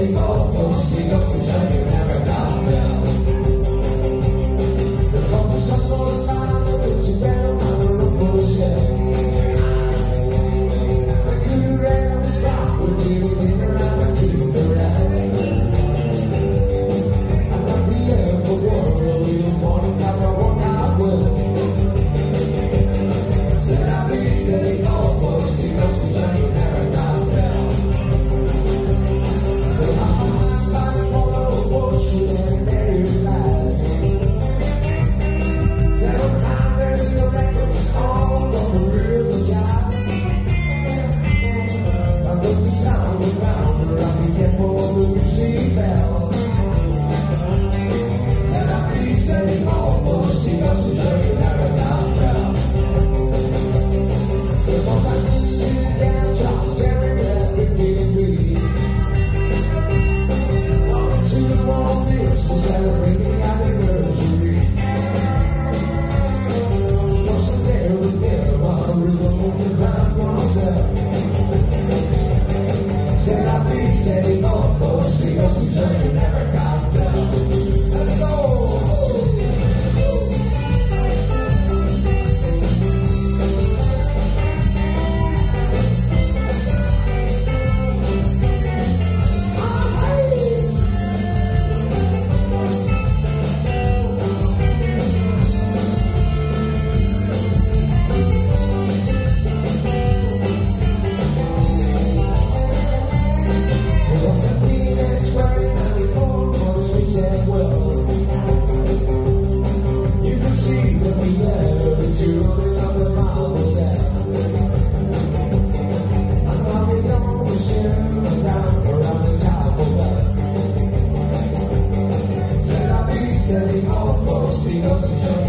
Oh. sound around, around. see us.